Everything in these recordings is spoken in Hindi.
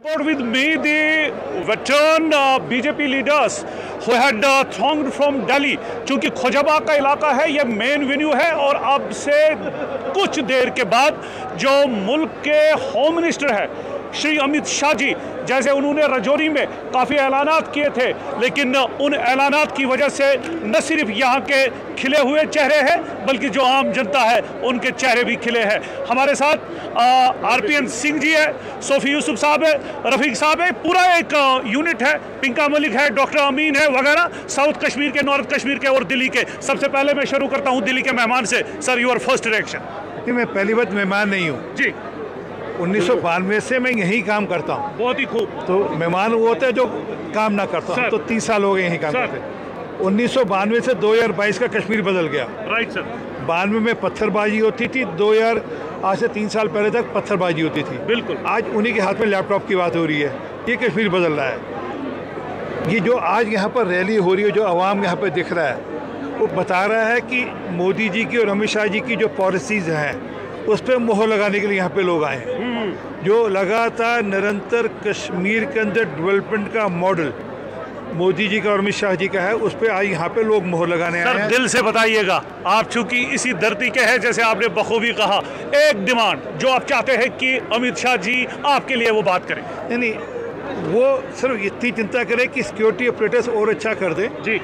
Board with me the veteran uh, BJP leaders who had uh, thronged from Delhi चूँकि खोजाबाग का इलाका है ये मेन वेन्यू है और अब से कुछ देर के बाद जो मुल्क के होम मिनिस्टर है श्री अमित शाह जी जैसे उन्होंने रजौरी में काफ़ी ऐलानात किए थे लेकिन उन ऐलानात की वजह से न सिर्फ़ यहाँ के खिले हुए चेहरे हैं बल्कि जो आम जनता है उनके चेहरे भी खिले हैं। हमारे साथ R P N Singh ji है सोफ़ी यूसुफ साहब है रफ़ीक साहब है पूरा एक यूनिट है पिंका मलिक है डॉक्टर अमीन है वगैरह साउथ कश्मीर के नॉर्थ कश्मीर के और दिल्ली के। सबसे पहले मैं शुरू करता हूँ दिल्ली के मेहमान से। सर यूर फ़र्स्ट रिएक्शन मैं पहली बार मेहमान नहीं हूँ। जी। उन्नीस सौ बानवे से मैं यहीं काम करता हूँ। बहुत ही खूब। तो मेहमान वो होते हैं जो काम ना करता हूँ। तो तीस साल हो गए यहीं काम करते। उन्नीस सौ बानवे से 2022 का कश्मीर बदल गया। राइट सर बानवे में पत्थरबाजी होती थी। 2000 आज से तीन साल पहले तक पत्थरबाजी होती थी। बिल्कुल। आज उन्हीं के हाथ में लैपटॉप की बात हो रही है। ये कश्मीर बदल रहा है। ये जो आज यहाँ पर रैली हो रही है जो आवाम यहाँ पर दिख रहा है वो बता रहा है कि मोदी जी की और अमित शाह जी की जो पॉलिसीज़ हैं उस पर मोहर लगाने के लिए यहाँ पे लोग आए हैं। जो लगातार निरंतर कश्मीर के अंदर डेवलपमेंट का मॉडल मोदी जी का और अमित शाह जी का है उस पर आज यहाँ पे लोग मोहर लगाने आए सर हैं। दिल से बताइएगा आप चूँकि इसी धरती के हैं जैसे आपने बखूबी कहा एक डिमांड जो आप चाहते हैं कि अमित शाह जी आपके लिए वो बात करें। नहीं वो सिर्फ़ इतनी चिंता करें कि सिक्योरिटी ऑपरेटर्स और अच्छा कर दें। जी।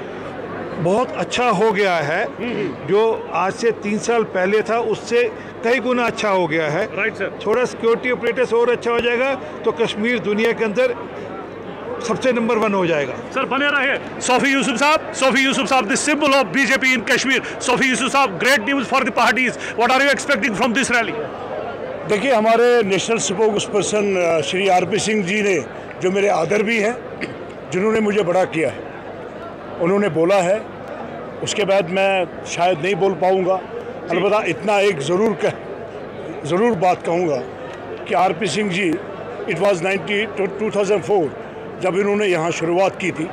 बहुत अच्छा हो गया है। जो आज से तीन साल पहले था उससे कई गुना अच्छा हो गया है। राइट सर थोड़ा सिक्योरिटी ऑपरेटर्स और अच्छा हो जाएगा तो कश्मीर दुनिया के अंदर सबसे नंबर वन हो जाएगा। सर बने रहे। सोफी यूसुफ साहब सोफी यूसुफ साहब the symbol of BJP in Kashmir Sofi Yusuf साहब great news for the parties what are you expecting from this rally देखिए हमारे national spokesperson Shri R P Singh ji ने जो मेरे आदर भी हैं जिन्होंने मुझे बड़ा किया है उन्होंने बोला है उसके बाद मैं शायद नहीं बोल पाऊँगा। अलबत्ता इतना एक ज़रूर कह ज़रूर बात कहूँगा कि R P Singh ji it was 90 two thousand four जब इन्होंने यहाँ शुरुआत की थी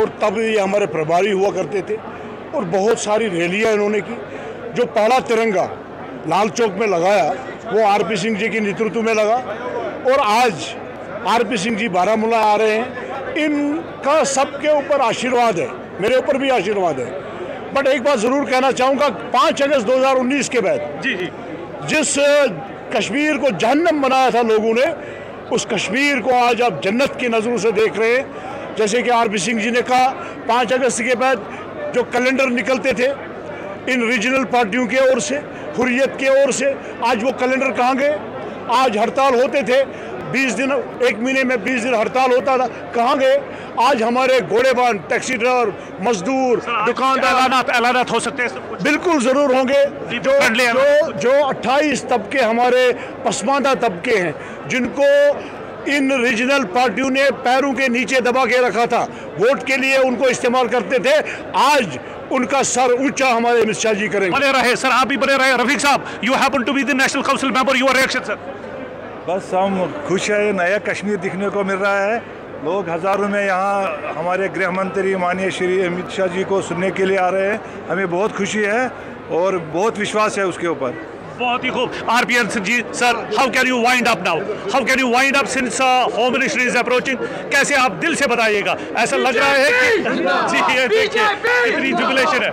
और तब ये हमारे प्रभारी हुआ करते थे और बहुत सारी रैलियाँ इन्होंने की जो पहला तिरंगा लाल चौक में लगाया वो आर पी सिंह जी के नेतृत्व में लगा और आज आर पी सिंह जी बारामूला आ रहे हैं इनका सबके ऊपर आशीर्वाद है मेरे ऊपर भी आशीर्वाद है। बट एक बात ज़रूर कहना चाहूँगा पाँच अगस्त 2019 के बाद जी जी। जिस कश्मीर को जहन्नम बनाया था लोगों ने उस कश्मीर को आज आप जन्नत की नज़रों से देख रहे हैं। जैसे कि आर सिंह जी ने कहा पाँच अगस्त के बाद जो कैलेंडर निकलते थे इन रीजनल पार्टियों की ओर से हुरियत की ओर से आज वो कैलेंडर कहाँ गए? आज हड़ताल होते थे बीस दिन एक महीने में बीस दिन हड़ताल होता था। कहाँ गए? आज हमारे घोड़ेबान टैक्सी ड्राइवर मजदूर दुकानदार। ऐलानात ऐलानात हो सकते हैं बिल्कुल ज़रूर होंगे। जो जो जो 28 तबके हमारे पसमानदा तबके हैं जिनको इन रीजनल पार्टियों ने पैरों के नीचे दबा के रखा था वोट के लिए उनको इस्तेमाल करते थे। आज उनका सर ऊँचा हमारे अमित शाह जी करेंगे। बने रहे सर आप भी बने रहे। रफीक साहब you happen to be the national council member your reaction sir बस हम खुश है, नया कश्मीर दिखने को मिल रहा है। लोग हज़ारों में यहाँ हमारे गृह मंत्री माननीय श्री अमित शाह जी को सुनने के लिए आ रहे हैं। हमें बहुत खुशी है और बहुत विश्वास है उसके ऊपर। बहुत ही खूब। R P RPN ji sir how can you wind up now how can you wind up since home minister is approaching कैसे आप दिल से बताइएगा? ऐसा लग रहा है कि जी ये देखिए इतनी जुबिलेशन है।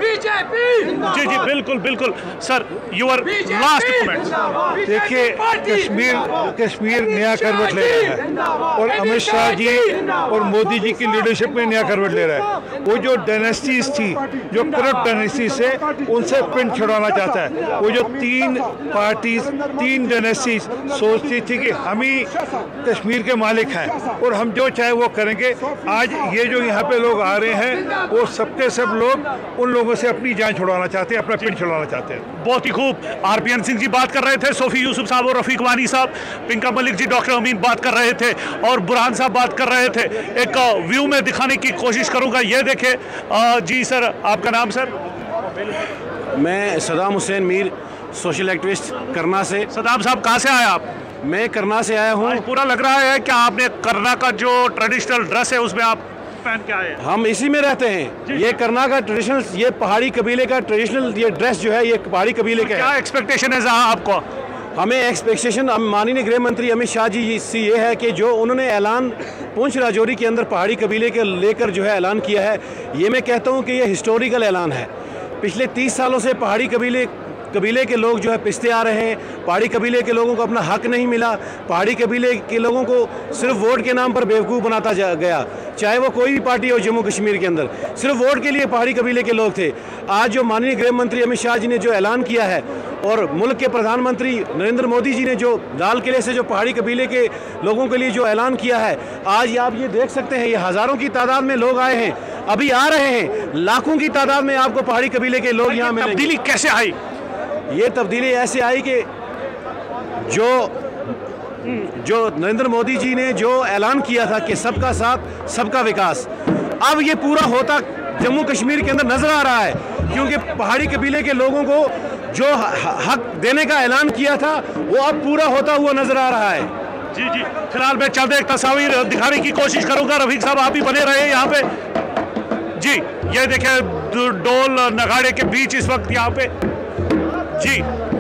जी जी बिल्कुल बिल्कुल। सर यूर लास्ट कमेंट देखिए कश्मीर कश्मीर नया करवट ले रहा है। और अमित शाह जी और मोदी जी की लीडरशिप में नया करवट ले रहा है। वो जो डायनेस्टीज थी जो करप्ट डायनेस्टीज से उनसे पिंड छुड़ाना चाहता है। वो जो तीन पार्टीज़ तीन डायनेस्टीज सोचती थी कि हम ही कश्मीर के मालिक हैं और हम जो चाहे वो करेंगे। आज ये जो यहाँ पे लोग आ रहे हैं वो सबके सब लोग उन लोगों से अपनी जान छुड़वाना चाहते हैं अपना पिंड छुड़वाना चाहते हैं। बहुत ही खूब। आरपीएन सिंह जी बात कर रहे थे सोफी यूसुफ साहब और रफीक वानी साहब पिंका मलिक जी डॉक्टर अमीन बात कर रहे थे और बुरहान साहब बात कर रहे थे। एक व्यू में दिखाने की कोशिश करूँगा ये देखे। जी सर आपका नाम सर? मैं सदाम हुसैन मीर सोशल एक्टिविस्ट करना से। सदाम साहब कहाँ से आए आप? मैं करना से आया हूँ। पूरा लग रहा है कि आपने करना का जो ट्रेडिशनल ड्रेस है उसमें आप पहन के आए हम इसी में रहते हैं। ये करना का ट्रेडिशनल ये पहाड़ी कबीले का ट्रेडिशनल ये ड्रेस जो है ये पहाड़ी कबीले का क्या एक्सपेक्टेशन है जहाँ आपको? हमें एक्सपेक्टेशन हम माननीय गृह मंत्री अमित शाह जी से ये है कि जो उन्होंने ऐलान पुंछ राजौरी के अंदर पहाड़ी कबीले के लेकर जो है ऐलान किया है ये मैं कहता हूँ कि ये हिस्टोरिकल ऐलान है। पिछले तीस सालों से पहाड़ी कबीले कबीले के लोग जो है पिछते आ रहे हैं। पहाड़ी कबीले के लोगों को अपना हक नहीं मिला। पहाड़ी कबीले के लोगों को सिर्फ़ वोट के नाम पर बेवकूफ़ बनाता जा गया चाहे वो कोई भी पार्टी हो जम्मू कश्मीर के अंदर। सिर्फ़ वोट के लिए पहाड़ी कबीले के लोग थे। आज जो माननीय गृह मंत्री अमित शाह जी ने जो ऐलान किया है और मुल्क के प्रधानमंत्री नरेंद्र मोदी जी ने जो लाल किले से जो पहाड़ी कबीले के लोगों के लिए जो ऐलान किया है आज आप ये देख सकते हैं ये हज़ारों की तादाद में लोग आए हैं अभी आ रहे हैं। लाखों की तादाद में आपको पहाड़ी कबीले के लोग यहाँ मिलेंगे। तब्दीली कैसे आई? ये तब्दीली ऐसे आई कि जो जो नरेंद्र मोदी जी ने जो ऐलान किया था कि सबका साथ, सबका विकास। अब ये पूरा होता जम्मू कश्मीर के अंदर नज़र आ रहा है, क्योंकि पहाड़ी कबीले के लोगों को जो हक देने का ऐलान किया था, वो अब पूरा होता हुआ नज़र आ रहा है। जी जी। फ़िलहाल मैं चंद एक तस्वीर दिखाने की कोशिश करूँगा। रफीक साहब, आप ही बने रहे यहाँ पे। जी, ये देखें डोल नगाड़े के बीच इस वक्त यहाँ पे। जी।